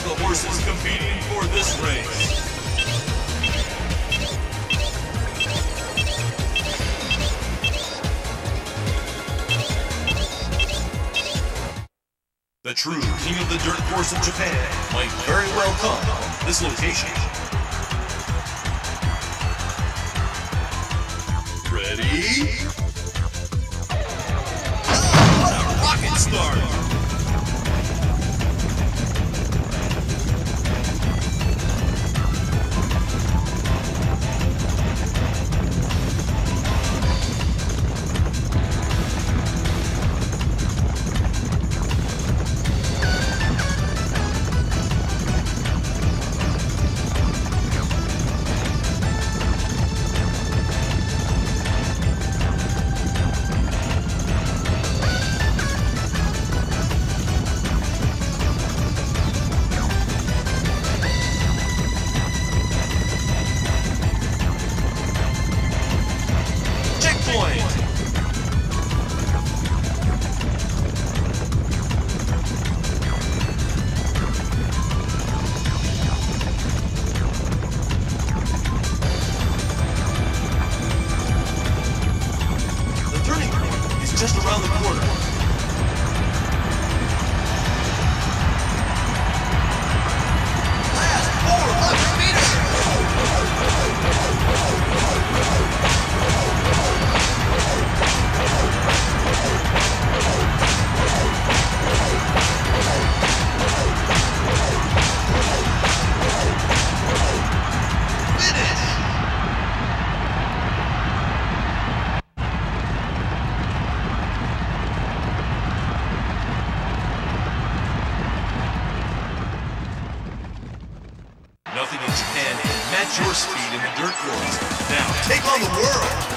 of the horses competing for this race. The true king of the dirt horse of Japan might very well come from this location. Ready? Just your speed in the dirt course. Now, take on the world!